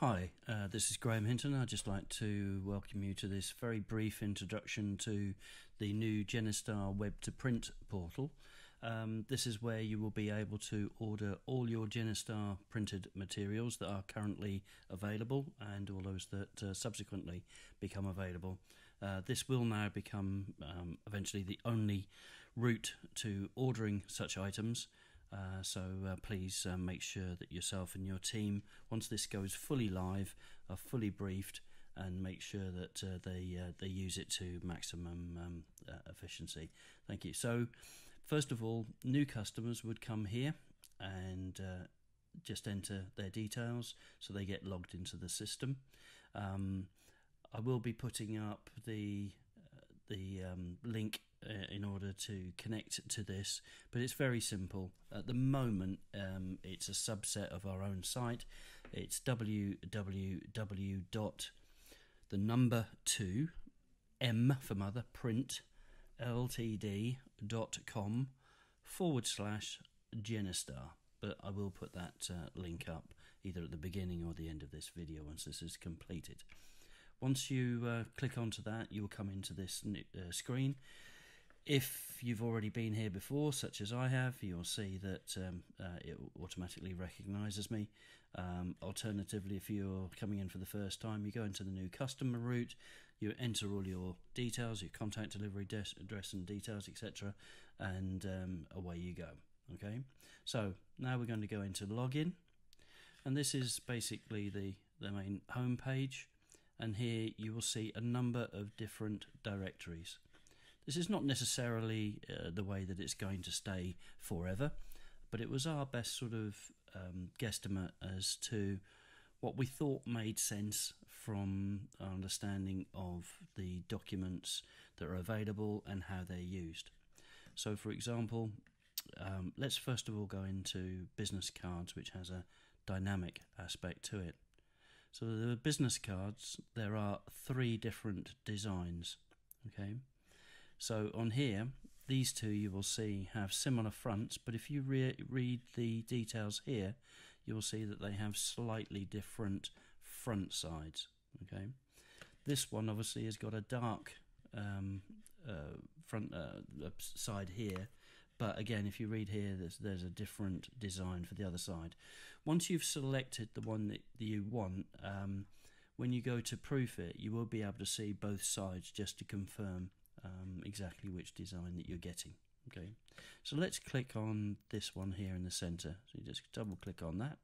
Hi, uh, this is Graham Hinton. I'd just like to welcome you to this very brief introduction to the new Genistar Web to Print portal. Um, this is where you will be able to order all your Genistar printed materials that are currently available and all those that uh, subsequently become available. Uh, this will now become um, eventually the only route to ordering such items. Uh, so uh, please uh, make sure that yourself and your team, once this goes fully live, are fully briefed and make sure that uh, they uh, they use it to maximum um, uh, efficiency. Thank you. So, first of all, new customers would come here and just enter their details so they get logged into the system. Um, I will be putting up the the um, link in order to connect to this, but it's very simple. At the moment, um, it's a subset of our own site. It's www. dot the number two M for mother print ltd dot com forward slash Genistar. But I will put that uh, link up either at the beginning or the end of this video once this is completed. Once you uh, click onto that, you will come into this uh, screen. If you've already been here before, such as I have, you'll see that um, uh, it automatically recognises me. Um, alternatively, if you're coming in for the first time, you go into the new customer route, you enter all your details, your contact delivery address and details, etc., and um, away you go. Okay, so now we're going to go into login, and this is basically the, the main home page and here you will see a number of different directories. This is not necessarily uh, the way that it's going to stay forever, but it was our best sort of um, guesstimate as to what we thought made sense from our understanding of the documents that are available and how they're used. So, for example, um, let's first of all go into business cards, which has a dynamic aspect to it. So the business cards, there are three different designs. Okay, so on here, these two you will see have similar fronts, but if you re read the details here, you will see that they have slightly different front sides. Okay, this one obviously has got a dark um, uh, front uh, side here, but again, if you read here, there's, there's a different design for the other side. Once you've selected the one that you want, um, when you go to proof it, you will be able to see both sides just to confirm um, exactly which design that you're getting. Okay, so let's click on this one here in the center. So you just double click on that.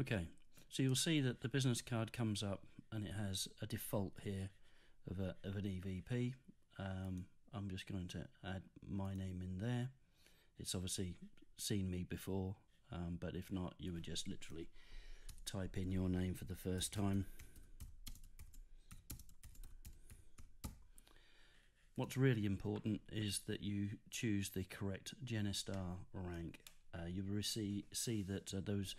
Okay, so you'll see that the business card comes up and it has a default here of, a, of an EVP. Um, I'm just going to add my name in there. It's obviously seen me before, um, but if not, you would just literally type in your name for the first time. What's really important is that you choose the correct Genistar rank. Uh, you will see, see that uh, those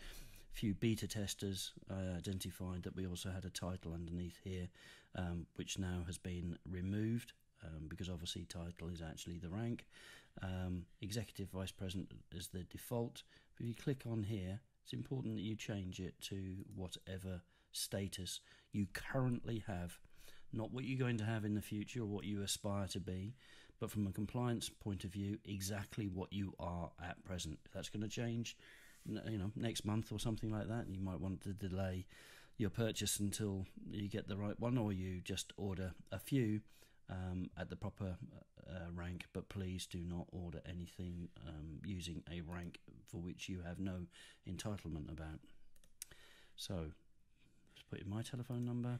few beta testers I identified that we also had a title underneath here, um, which now has been removed. Um, because obviously title is actually the rank. Um, executive vice president is the default. If you click on here, it's important that you change it to whatever status you currently have, not what you're going to have in the future or what you aspire to be, but from a compliance point of view, exactly what you are at present. If that's going to change, you know next month or something like that you might want to delay your purchase until you get the right one or you just order a few um, at the proper uh, rank but please do not order anything um, using a rank for which you have no entitlement about so let's put in my telephone number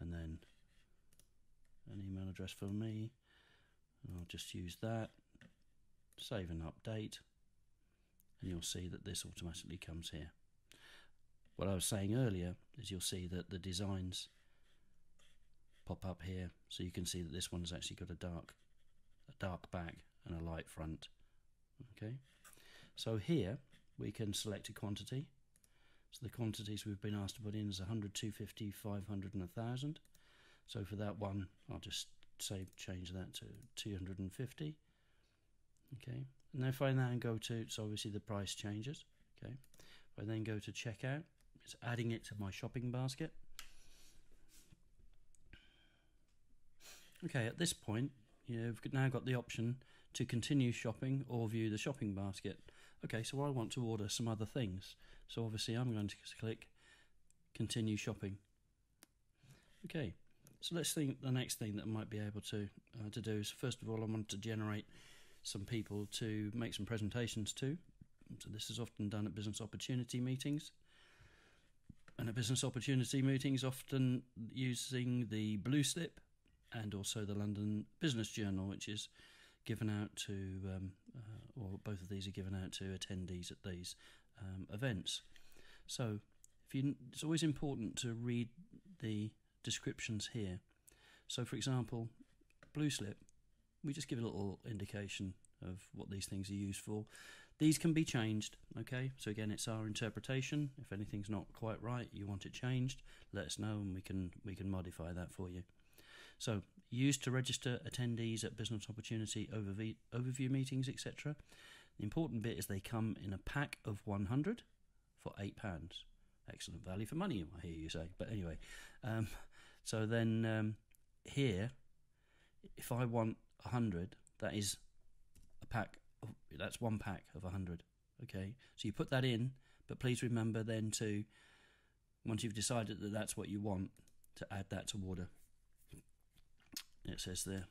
and then an email address for me I'll just use that save and update and you'll see that this automatically comes here. What I was saying earlier is you'll see that the designs pop up here so you can see that this one's actually got a dark a dark back and a light front okay so here we can select a quantity so the quantities we've been asked to put in is 100 250 500 and 1000 so for that one I'll just say change that to 250 okay And then if I now go to, so obviously the price changes. Okay. If I then go to checkout, it's adding it to my shopping basket. Okay, at this point, you've now got the option to continue shopping or view the shopping basket. Okay, so I want to order some other things. So obviously I'm going to click continue shopping. Okay, so let's think the next thing that I might be able to uh, to do is first of all I want to generate some people to make some presentations to. So this is often done at business opportunity meetings. And at business opportunity meetings, often using the blue slip and also the London Business Journal, which is given out to, um, uh, or both of these are given out to attendees at these um, events. So, if you, it's always important to read the descriptions here. So, for example, blue slip, we just give a little indication of what these things are used for. These can be changed, okay? So again, it's our interpretation. If anything's not quite right, you want it changed, let us know and we can we can modify that for you. So, used to register attendees at business opportunity overview, overview meetings, etc. The important bit is they come in a pack of 100 for £8. Excellent value for money, I hear you say. But anyway, um, so then um, here, if I want 100, that is a pack, of, that's one pack of 100. Okay, so you put that in, but please remember then to, once you've decided that that's what you want, to add that to order it says there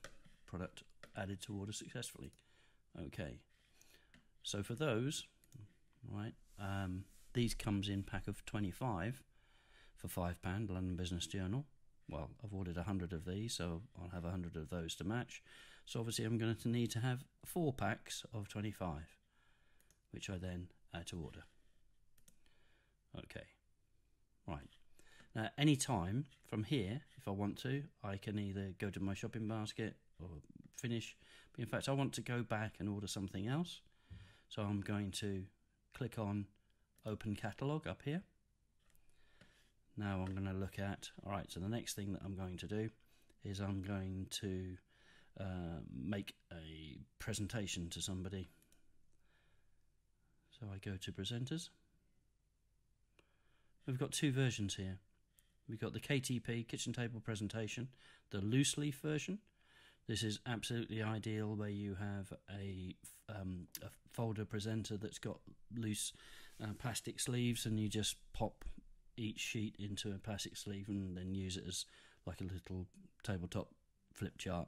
product added to order successfully. Okay. So for those right um, these comes in pack of 25 for five pound London Business Journal. Well I've ordered 100 of these so I'll have 100 of those to match. So obviously I'm going to need to have four packs of 25 which I then add to order. Okay. Right now, any time from here, if I want to, I can either go to my shopping basket or finish. But in fact, I want to go back and order something else. So I'm going to click on Open Catalogue up here. Now I'm going to look at, all right, so the next thing that I'm going to do is I'm going to uh, make a presentation to somebody. So I go to presenters. We've got two versions here. We've got the KTP kitchen table presentation, the loose leaf version. This is absolutely ideal where you have a, um, a folder presenter that's got loose uh, plastic sleeves and you just pop each sheet into a plastic sleeve and then use it as like a little tabletop flip chart.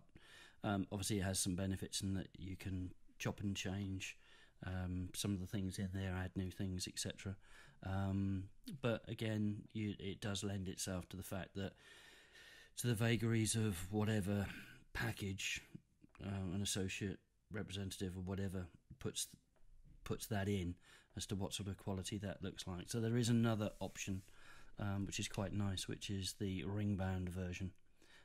Um, obviously, it has some benefits in that you can chop and change um, some of the things in there, add new things, etc. Um, but again, you, it does lend itself to the fact that to the vagaries of whatever package uh, an associate representative or whatever puts puts that in as to what sort of quality that looks like. So there is another option um, which is quite nice, which is the ring bound version.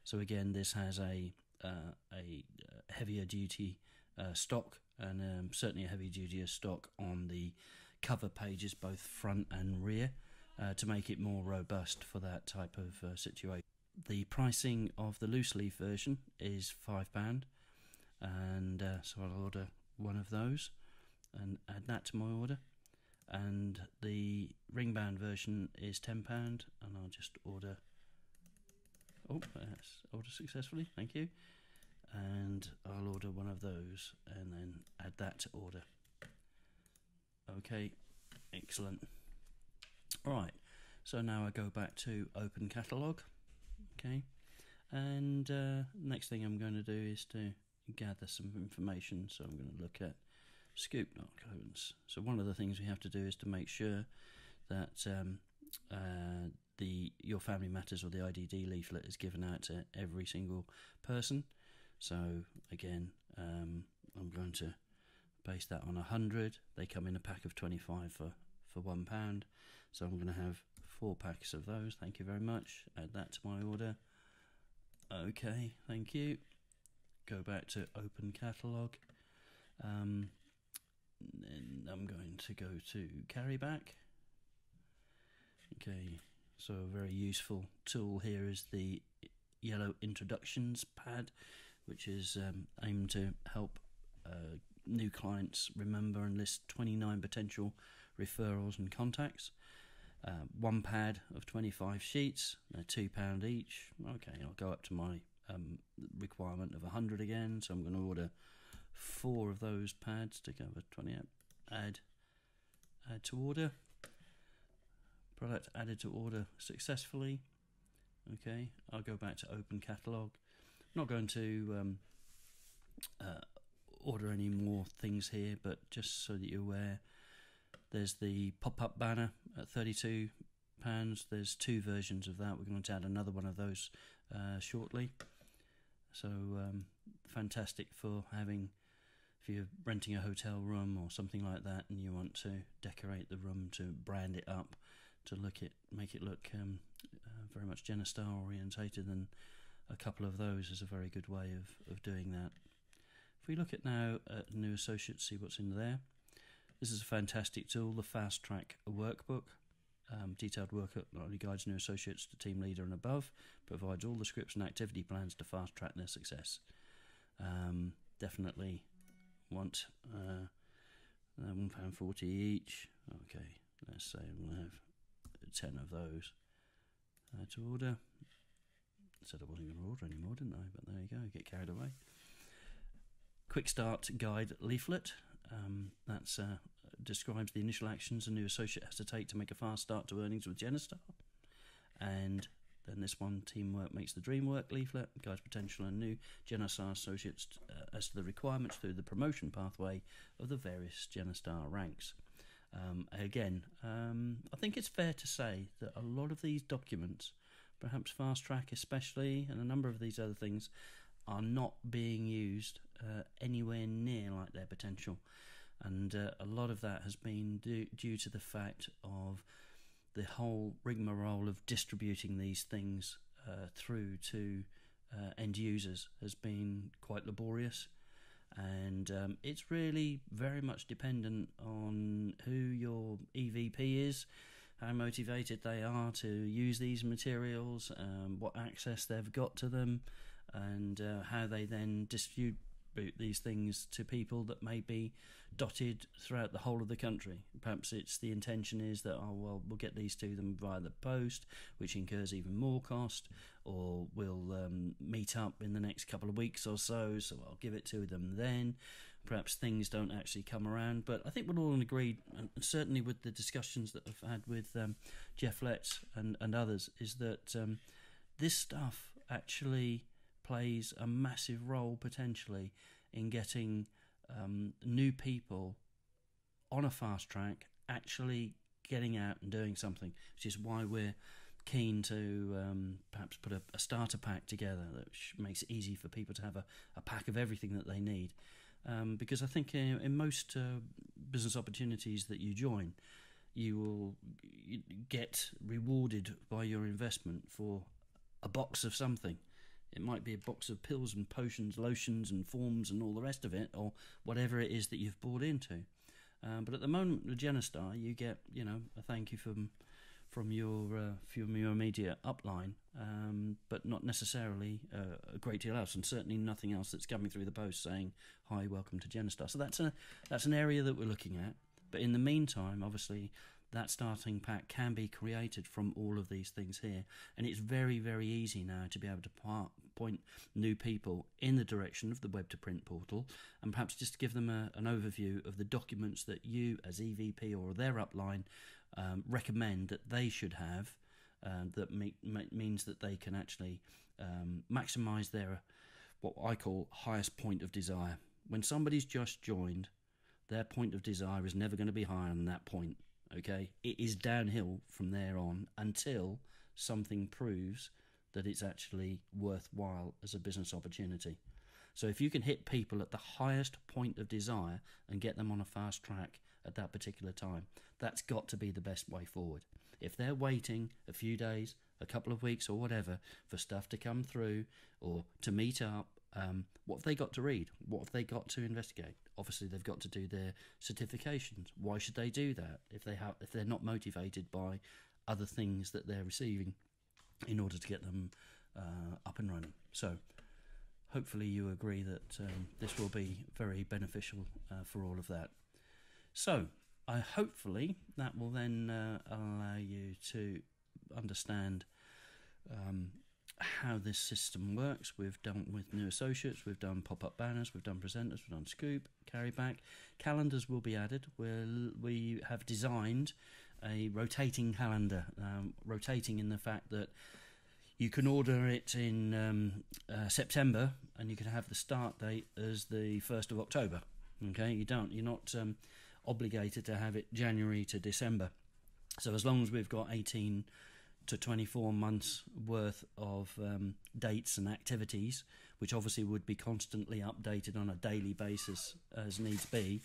So again, this has a uh, a uh, heavier duty uh, stock and um, certainly a heavy duty stock on the cover pages, both front and rear, uh, to make it more robust for that type of uh, situation. The pricing of the loose leaf version is £5, and uh, so I'll order one of those and add that to my order. And the ring bound version is £10, and I'll just order. Oh, yes, order successfully, thank you. And I'll order one of those and then add that to order. Okay, excellent. All right, so now I go back to open catalogue. Okay, and uh, next thing I'm going to do is to gather some information. So I'm going to look at scoop codes. So one of the things we have to do is to make sure that um, uh, the Your Family Matters or the IDD leaflet is given out to every single person. So again, um, I'm going to base that on 100. They come in a pack of 25 for, for £1. So I'm going to have four packs of those. Thank you very much. Add that to my order. Okay, thank you. Go back to open catalogue. Um, then I'm going to go to carry back. Okay, so a very useful tool here is the yellow introductions pad, which is um, aimed to help new clients remember and list 29 potential referrals and contacts. Uh, one pad of 25 sheets, they're £2 each. Okay, I'll go up to my um, requirement of 100 again, so I'm going to order four of those pads to cover 20 Add, add to order. Product added to order successfully. Okay, I'll go back to open catalog. I'm not going to um, uh, order any more things here, but just so that you're aware, there's the pop-up banner at 32 pounds. There's two versions of that. We're going to add another one of those uh, shortly. So um, fantastic for having if you're renting a hotel room or something like that, and you want to decorate the room to brand it up to look it make it look um, uh, very much Genistar orientated, then a couple of those is a very good way of, of doing that. If we look at now at new associates, see what's in there. This is a fantastic tool, the Fast Track Workbook. Um, detailed workup not only guides new associates to team leader and above, provides all the scripts and activity plans to fast track their success. Um, definitely want uh, uh, one pound forty each. Okay, let's say we'll have ten of those uh, to order. I said I wasn't going to order anymore, didn't I? But there you go. Get carried away. Quick start guide leaflet. Um, that's uh, describes the initial actions a new associate has to take to make a fast start to earnings with Genistar. And then this one, Teamwork Makes the Dream Work leaflet, guides potential and new Genistar associates uh, as to the requirements through the promotion pathway of the various Genistar ranks. Um, again, um, I think it's fair to say that a lot of these documents, perhaps Fast Track especially, and a number of these other things, are not being used uh, anywhere near like their potential. And uh, a lot of that has been due, due to the fact of the whole rigmarole of distributing these things uh, through to uh, end users has been quite laborious. And um, it's really very much dependent on who your EVP is, how motivated they are to use these materials, um, what access they've got to them, and uh, how they then distribute these things to people that may be dotted throughout the whole of the country. Perhaps it's the intention is that oh well we'll get these to them via the post, which incurs even more cost, or we'll um, meet up in the next couple of weeks or so, so I'll give it to them then. Perhaps things don't actually come around, but I think we're all agreed, and certainly with the discussions that I've had with um, Jeff Letts and, and others, is that um, this stuff actually plays a massive role potentially in getting um, new people on a fast track actually getting out and doing something, which is why we're keen to um, perhaps put a, a, starter pack together that makes it easy for people to have a, a pack of everything that they need. Um, because I think in, in most uh, business opportunities that you join, you will get rewarded by your investment for a box of something. It might be a box of pills and potions, lotions and forms and all the rest of it, or whatever it is that you've bought into. Um, but at the moment with Genistar, you get you know a thank you from from your uh, from your immediate upline, um, but not necessarily uh, a great deal else, and certainly nothing else that's coming through the post saying hi, welcome to Genistar. So that's a that's an area that we're looking at. But in the meantime, obviously, that starting pack can be created from all of these things here. And it's very, very easy now to be able to part, point new people in the direction of the web to print portal and perhaps just give them a, an overview of the documents that you, as EVP or their upline, um, recommend that they should have. Uh, that me- means that they can actually um, maximize their what I call highest point of desire. When somebody's just joined, their point of desire is never going to be higher than that point. Okay, it is downhill from there on until something proves that it's actually worthwhile as a business opportunity. So if you can hit people at the highest point of desire and get them on a fast track at that particular time, that's got to be the best way forward. If they're waiting a few days, a couple of weeks, or whatever for stuff to come through or to meet up, um, what have they got to read? What have they got to investigate? obviously they've got to do their certifications. Why should they do that if they have if they're not motivated by other things that they're receiving in order to get them uh, up and running? So hopefully you agree that um, this will be very beneficial uh, for all of that. So, I hopefully that will then uh, allow you to understand um, how this system works. We've done with new associates, we've done pop-up banners, we've done presenters, we've done scoop, carry back. Calendars will be added. We'll, we have designed a rotating calendar, um, rotating in the fact that you can order it in um, uh, September and you can have the start date as the 1st of October. Okay, you don't, you're not um, obligated to have it January to December. So as long as we've got 18 to 24 months worth of um, dates and activities, which obviously would be constantly updated on a daily basis as needs be,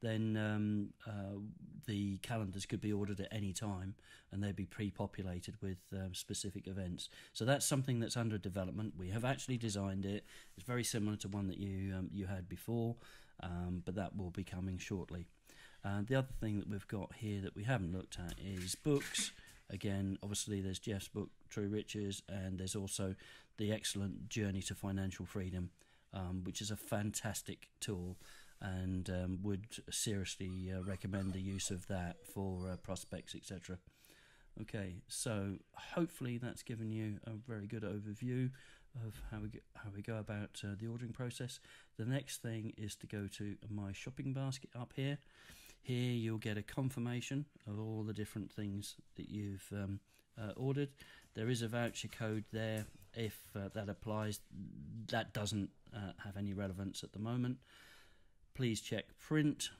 then um, uh, the calendars could be ordered at any time and they'd be pre-populated with um, specific events. So that's something that's under development. We have actually designed it. It's very similar to one that you um, you had before, um, but that will be coming shortly. Uh, the other thing that we've got here that we haven't looked at is books. Again, obviously, there's Jeff's book, True Riches, and there's also the excellent Journey to Financial Freedom, um, which is a fantastic tool and um, would seriously uh, recommend the use of that for uh, prospects, etc. Okay, so hopefully that's given you a very good overview of how we go, how we go about uh, the ordering process. The next thing is to go to my shopping basket up here. Here you'll get a confirmation of all the different things that you've um, uh, ordered. There is a voucher code there if uh, that applies. That doesn't uh, have any relevance at the moment please check print.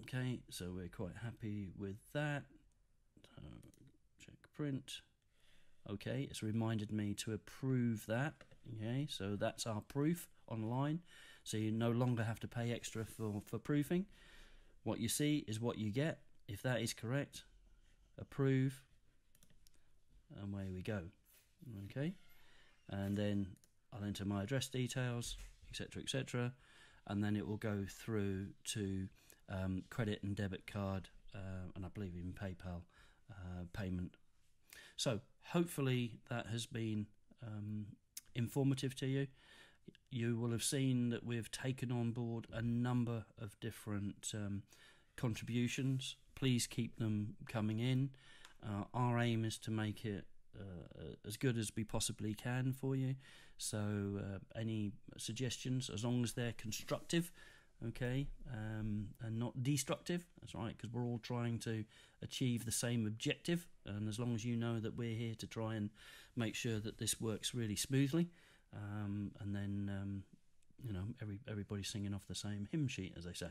Okay, so we're quite happy with that. So check print. Okay, it's reminded me to approve that. Okay, so that's our proof online. So you no longer have to pay extra for, for proofing. What you see is what you get. If that is correct, approve, and away we go. Okay, and then I'll enter my address details, etc., etc and then it will go through to um, credit and debit card, uh, and I believe even PayPal uh, payment. So hopefully that has been um, informative to you. You will have seen that we've taken on board a number of different um, contributions. Please keep them coming in. Uh, our aim is to make it uh, as good as we possibly can for you. So uh, any suggestions, as long as they're constructive, okay, um, and not destructive, that's right, because we're all trying to achieve the same objective. And as long as you know that we're here to try and make sure that this works really smoothly, um, and then um, you know every everybody's singing off the same hymn sheet, as they say.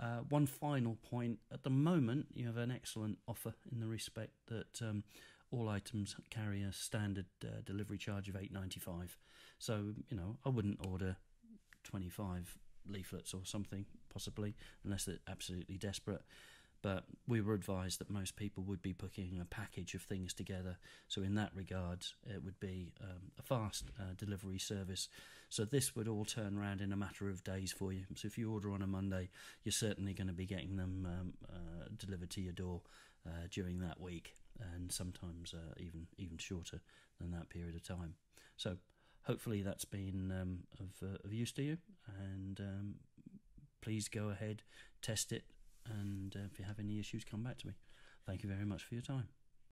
Uh, one final point: at the moment, you have an excellent offer in the respect that um, all items carry a standard uh, delivery charge of 8.95 so you know i wouldn't order 25 leaflets or something possibly unless they're absolutely desperate but we were advised that most people would be booking a package of things together. So in that regard it would be um, a fast uh, delivery service. So this would all turn around in a matter of days for you. So if you order on a monday you're certainly going to be getting them um, uh, delivered to your door uh, during that week and sometimes uh, even even shorter than that period of time. So hopefully that's been um, of, uh, of use to you, and um, please go ahead, test it, and uh, if you have any issues, come back to me. Thank you very much for your time.